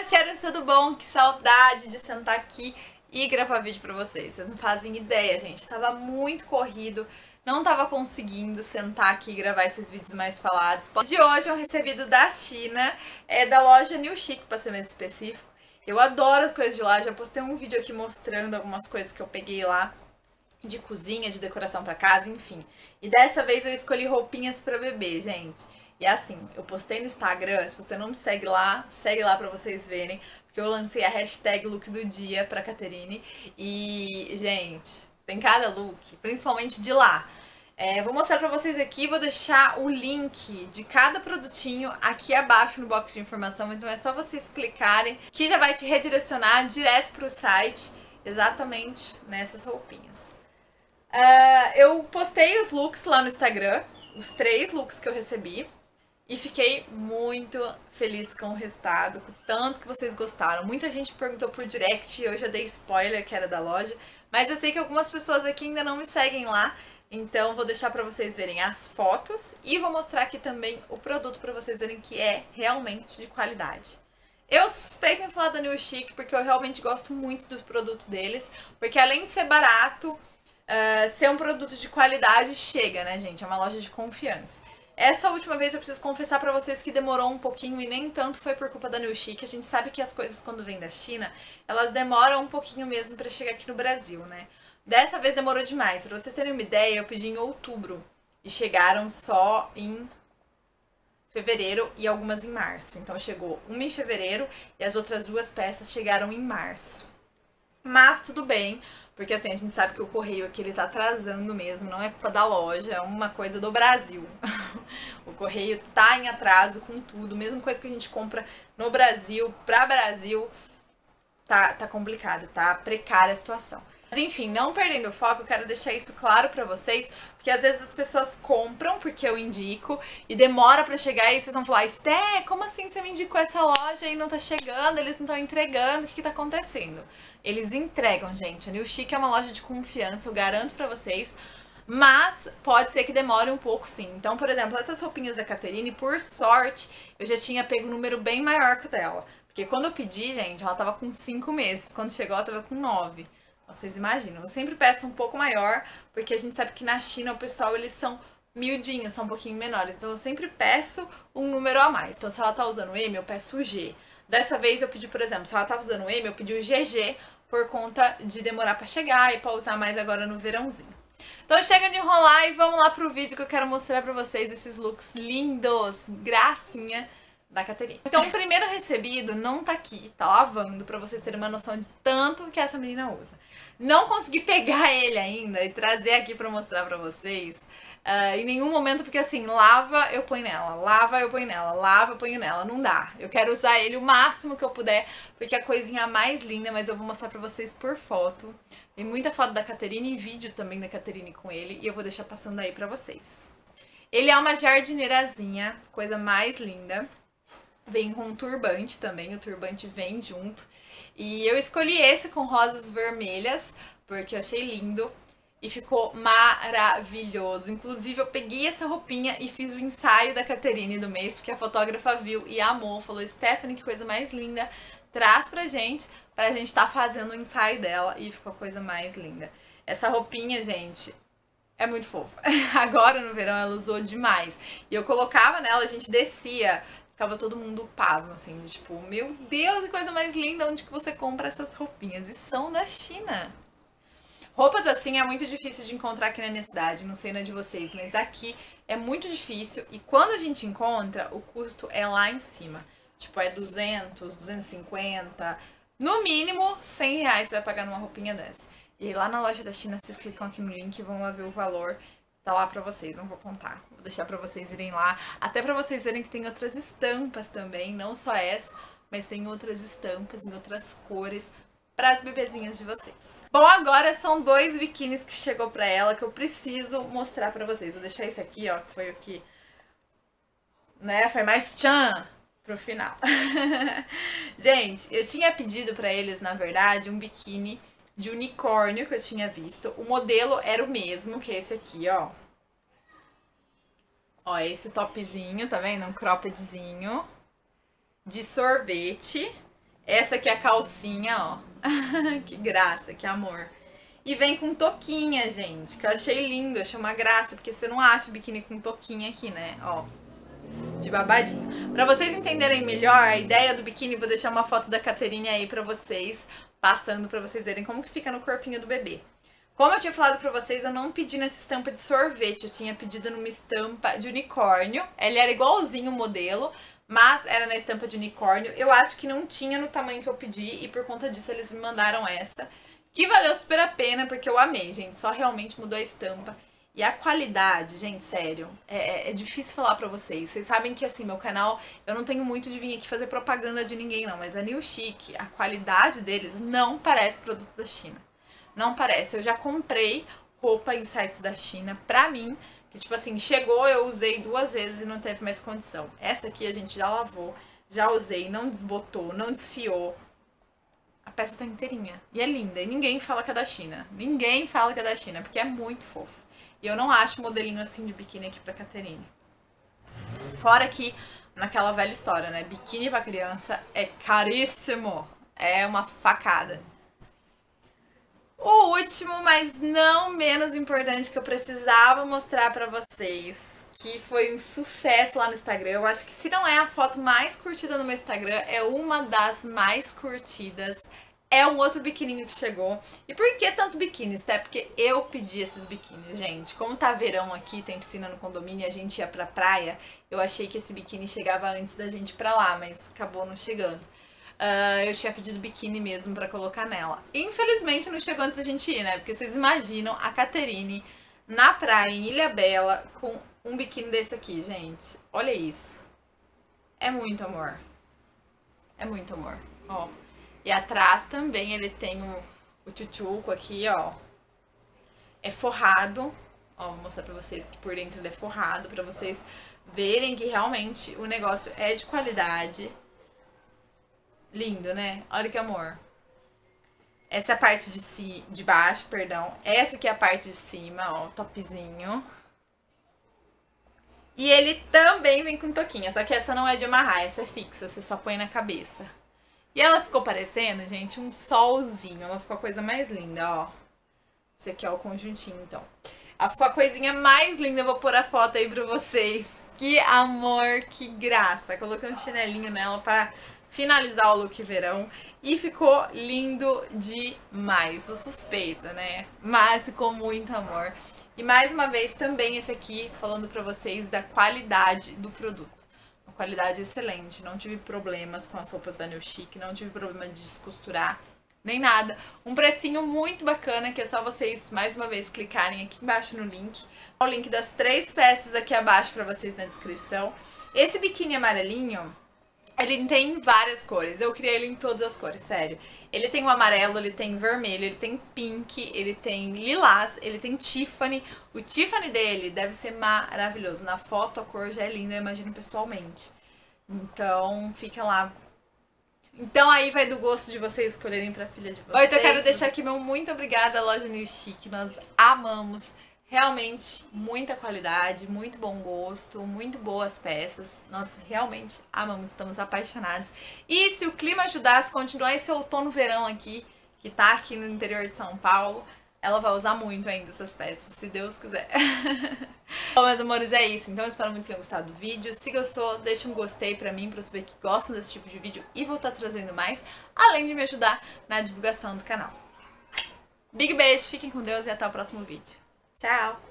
lancheiros, tudo bom? Que saudade de sentar aqui e gravar vídeo pra vocês. Vocês não fazem ideia, gente. Tava muito corrido, não tava conseguindo sentar aqui e gravar esses vídeos mais falados. De hoje é um recebido da China, é da loja New Chic, pra ser mais específico. Eu adoro coisas de lá, já postei um vídeo aqui mostrando algumas coisas que eu peguei lá de cozinha, de decoração para casa, enfim. E dessa vez eu escolhi roupinhas para bebê, gente. E assim, eu postei no Instagram, se você não me segue lá, segue lá para vocês verem, porque eu lancei a hashtag look do dia pra Caterine. E, gente, tem cada look, principalmente de lá. É, vou mostrar pra vocês aqui, vou deixar o link de cada produtinho aqui abaixo no box de informação, então é só vocês clicarem que já vai te redirecionar direto pro site, exatamente nessas roupinhas. Uh, eu postei os looks lá no Instagram, os três looks que eu recebi. E fiquei muito feliz com o resultado, com tanto que vocês gostaram. Muita gente perguntou por direct, eu já dei spoiler que era da loja, mas eu sei que algumas pessoas aqui ainda não me seguem lá, então vou deixar para vocês verem as fotos e vou mostrar aqui também o produto para vocês verem que é realmente de qualidade. Eu suspeito em falar da New Chic porque eu realmente gosto muito do produto deles, porque além de ser barato, uh, ser um produto de qualidade chega, né, gente? É uma loja de confiança. Essa última vez eu preciso confessar para vocês que demorou um pouquinho e nem tanto foi por culpa da New Chic. A gente sabe que as coisas quando vêm da China, elas demoram um pouquinho mesmo para chegar aqui no Brasil, né? Dessa vez demorou demais. Pra vocês terem uma ideia, eu pedi em outubro e chegaram só em fevereiro e algumas em março. Então chegou uma em fevereiro e as outras duas peças chegaram em março. Mas tudo bem, porque assim, a gente sabe que o correio aqui ele tá atrasando mesmo, não é culpa da loja, é uma coisa do Brasil. o correio tá em atraso com tudo, mesmo coisa que a gente compra no Brasil, pra Brasil, tá, tá complicado, tá precária a situação. Mas enfim, não perdendo o foco, eu quero deixar isso claro para vocês, porque às vezes as pessoas compram porque eu indico e demora para chegar e vocês vão falar: "Esté, como assim você me indicou essa loja e não tá chegando, eles não estão entregando, o que que tá acontecendo?". Eles entregam, gente. A New Chic é uma loja de confiança, eu garanto para vocês. Mas pode ser que demore um pouco sim. Então, por exemplo, essas roupinhas da Caterine, por sorte, eu já tinha pego um número bem maior que o dela. Porque quando eu pedi, gente, ela tava com 5 meses. Quando chegou, ela tava com 9. Vocês imaginam. Eu sempre peço um pouco maior, porque a gente sabe que na China o pessoal, eles são miudinhos, são um pouquinho menores. Então eu sempre peço um número a mais. Então se ela tá usando M, eu peço o G. Dessa vez eu pedi, por exemplo, se ela tava usando M, eu pedi o GG por conta de demorar para chegar e para usar mais agora no verãozinho. Então chega de enrolar e vamos lá pro vídeo que eu quero mostrar pra vocês esses looks lindos, gracinha da Caterina. Então o primeiro recebido não tá aqui, tá lavando, pra vocês terem uma noção de tanto que essa menina usa. Não consegui pegar ele ainda e trazer aqui pra mostrar pra vocês uh, em nenhum momento, porque assim, lava, eu ponho nela, lava, eu ponho nela, lava, eu ponho nela, não dá. Eu quero usar ele o máximo que eu puder, porque é a coisinha mais linda, mas eu vou mostrar pra vocês por foto. Tem muita foto da Caterine e vídeo também da Caterine com ele, e eu vou deixar passando aí pra vocês. Ele é uma jardineirazinha, coisa mais linda. Vem com um turbante também, o turbante vem junto. E eu escolhi esse com rosas vermelhas, porque eu achei lindo. E ficou maravilhoso. Inclusive, eu peguei essa roupinha e fiz o ensaio da Caterine do mês, porque a fotógrafa viu e amou. Falou, Stephanie, que coisa mais linda. Traz pra gente, pra gente estar tá fazendo o ensaio dela. E ficou a coisa mais linda. Essa roupinha, gente, é muito fofa. Agora no verão ela usou demais. E eu colocava nela, a gente descia ficava todo mundo pasmo, assim, de tipo, meu Deus, que coisa mais linda, onde que você compra essas roupinhas? E são da China. Roupas assim é muito difícil de encontrar aqui na minha cidade, não sei na de vocês, mas aqui é muito difícil e quando a gente encontra, o custo é lá em cima. Tipo, é 200, 250, no mínimo 100 reais você vai pagar numa roupinha dessa. E lá na loja da China, vocês clicam aqui no link e vão lá ver o valor Tá lá pra vocês, não vou contar. Vou deixar pra vocês irem lá. Até pra vocês verem que tem outras estampas também, não só essa, mas tem outras estampas em outras cores para as bebezinhas de vocês. Bom, agora são dois biquínis que chegou pra ela que eu preciso mostrar pra vocês. Vou deixar esse aqui, ó, que foi o que... Né, foi mais tchan pro final. Gente, eu tinha pedido pra eles, na verdade, um biquíni de unicórnio que eu tinha visto. O modelo era o mesmo que esse aqui, ó. Ó, esse topzinho, tá vendo? Um croppedzinho de sorvete. Essa aqui é a calcinha, ó. que graça, que amor. E vem com toquinha, gente, que eu achei lindo, achei uma graça, porque você não acha biquíni com toquinha aqui, né? Ó, de babadinho. Pra vocês entenderem melhor a ideia do biquíni, vou deixar uma foto da Caterine aí pra vocês, passando pra vocês verem como que fica no corpinho do bebê. Como eu tinha falado pra vocês, eu não pedi nessa estampa de sorvete, eu tinha pedido numa estampa de unicórnio. Ele era igualzinho o modelo, mas era na estampa de unicórnio. Eu acho que não tinha no tamanho que eu pedi e por conta disso eles me mandaram essa. Que valeu super a pena, porque eu amei, gente. Só realmente mudou a estampa. E a qualidade, gente, sério, é, é, é, difícil falar pra vocês. Vocês sabem que, assim, meu canal, eu não tenho muito de vir aqui fazer propaganda de ninguém, não. Mas a New Chic, a qualidade deles não parece produto da China. Não parece. Eu já comprei roupa em sites da China pra mim, que, tipo assim, chegou, eu usei duas vezes e não teve mais condição. Essa aqui a gente já lavou, já usei, não desbotou, não desfiou. A peça tá inteirinha. E é linda. E ninguém fala que é da China. Ninguém fala que é da China, porque é muito fofo. E eu não acho modelinho assim de biquíni aqui pra Caterine. Fora que, naquela velha história, né? Biquíni pra criança é caríssimo. É uma facada. O último, mas não menos importante que eu precisava mostrar pra vocês, que foi um sucesso lá no Instagram. Eu acho que se não é a foto mais curtida no meu Instagram, é uma das mais curtidas. É um outro biquininho que chegou. E por que tanto biquíni? Até porque eu pedi esses biquínis, gente. Como tá verão aqui, tem piscina no condomínio e a gente ia pra praia, eu achei que esse biquíni chegava antes da gente ir pra lá, mas acabou não chegando. Uh, eu tinha pedido biquíni mesmo para colocar nela. Infelizmente não chegou antes da gente ir, né? Porque vocês imaginam a Caterine na praia em Ilha Bela com um biquíni desse aqui, gente. Olha isso. É muito amor. É muito amor. Ó. E atrás também ele tem o, o tchutchuco aqui, ó. É forrado. Ó, vou mostrar pra vocês que por dentro ele é forrado, pra vocês verem que realmente o negócio é de qualidade. Lindo, né? Olha que amor. Essa é a parte de, si, de baixo, perdão. Essa aqui é a parte de cima, ó, topzinho. E ele também vem com toquinha, só que essa não é de amarrar, essa é fixa, você só põe na cabeça. E ela ficou parecendo, gente, um solzinho. Ela ficou a coisa mais linda, ó. Esse aqui é o conjuntinho, então. Ela ficou a coisinha mais linda. Eu vou pôr a foto aí pra vocês. Que amor, que graça. Coloquei um chinelinho nela pra finalizar o look verão. E ficou lindo demais. O suspeita, né? Mas ficou muito amor. E mais uma vez também esse aqui falando para vocês da qualidade do produto. Qualidade excelente, não tive problemas com as roupas da New Chic, não tive problema de descosturar, nem nada. Um precinho muito bacana que é só vocês mais uma vez clicarem aqui embaixo no link. O link das três peças aqui abaixo para vocês na descrição. Esse biquíni amarelinho, ele tem várias cores. Eu criei ele em todas as cores, sério. Ele tem o amarelo, ele tem vermelho, ele tem pink, ele tem lilás, ele tem Tiffany. O Tiffany dele deve ser maravilhoso. Na foto a cor já é linda, eu imagino pessoalmente. Então, fica lá. Então aí vai do gosto de vocês escolherem pra filha de vocês. Então eu quero deixar aqui meu muito obrigada, loja New Chic. Nós amamos Realmente muita qualidade, muito bom gosto, muito boas peças. Nós realmente amamos, estamos apaixonados. E se o clima ajudasse, continuar esse outono verão aqui, que tá aqui no interior de São Paulo, ela vai usar muito ainda essas peças, se Deus quiser. Bom, meus amores, é isso. Então eu espero muito que tenham gostado do vídeo. Se gostou, deixa um gostei pra mim, pra saber que gostam desse tipo de vídeo e vou estar trazendo mais, além de me ajudar na divulgação do canal. Big beijo, fiquem com Deus e até o próximo vídeo. Tchau!